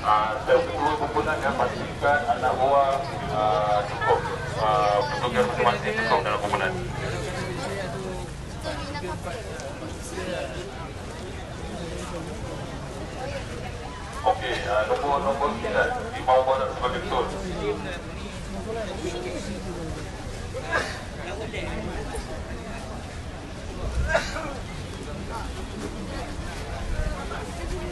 setiap ketua kumpulan yang pastikan anak buah cukup petugas masing-masing cukup dalam kumpulan. Okey, nombor nombor 9 di bawah barat sebagai betul.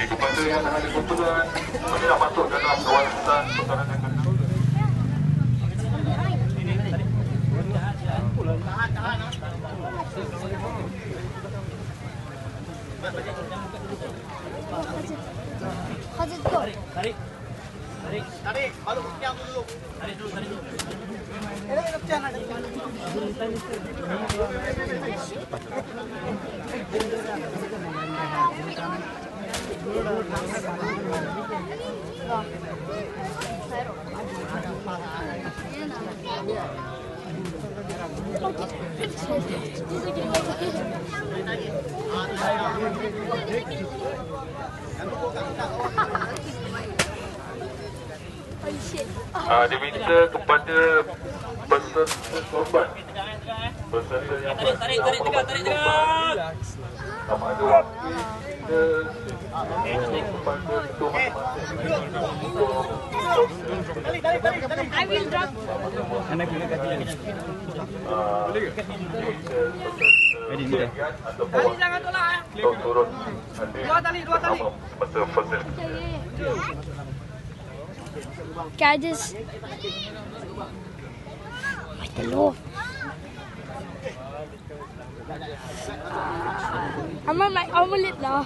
kepada yang ada kumpulan, bolehlah masuk dalam kawasan putaran yang kedua. Hajat kau. Tarik. Tarik. Tarik, baru pecah dulu. Tarik dulu, tarik dulu. Ini kena pecah nak. Oh shit. Uh, diminta kepada korban peserta yang Tarik, tarik, tarik, tarik, tekan. sama ada wakil kita kepada ketua masing-masing Tarik, tarik, tarik, tarik. I will drop. Anak kena kaki lagi. boleh ke? Tali jangan tolak. Untuk turut hadir Dua tali, dua tali. bersama peserta-peserta. Can I just... Telur. I'm on my omelet lah.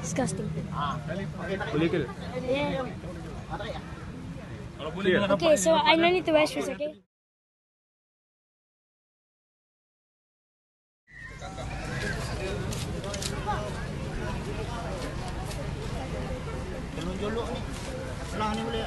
Disgusting. Boleh ke? Yeah. Okay, so I no need to wear shoes, okay? Jolok ni. Selang ni boleh.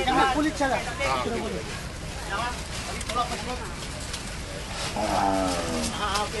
Jangan kulit salah. Tidak boleh. Ah, okey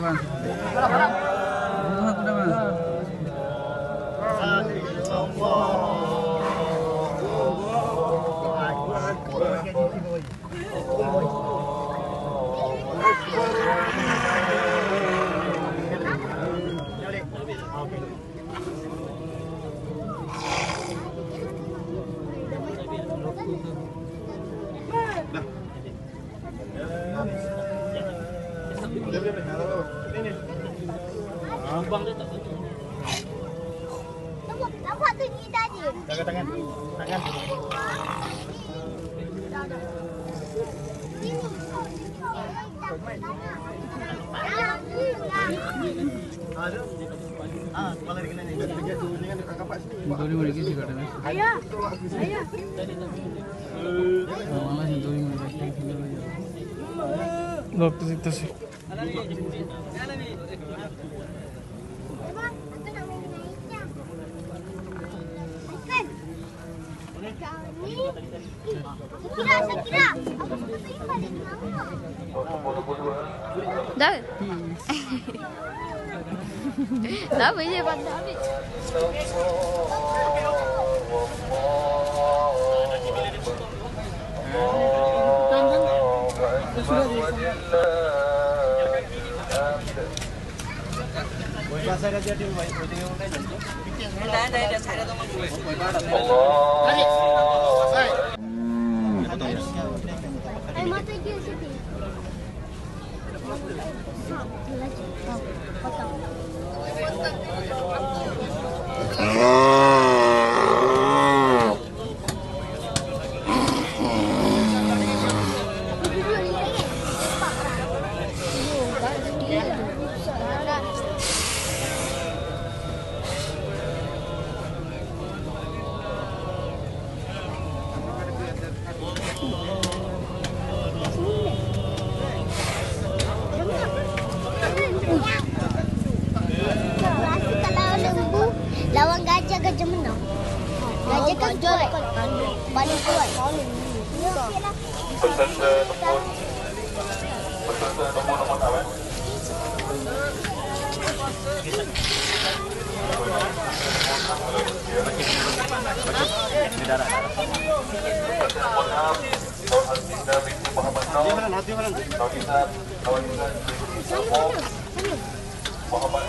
cảm ơn. Sentuh lima lagi sih katanya. Ayah. Ayah. Malah sentuh lima lagi. Lok tu situ sih. Kira. đó đó bị gì bạn đó đi. Đây, đây, đây, đây, đây, đây, đây, đây, đây, đây, đây, đây, đây, đây, đây, Oh. raja menang. Raja kan kuat. Paling kuat. Muhammad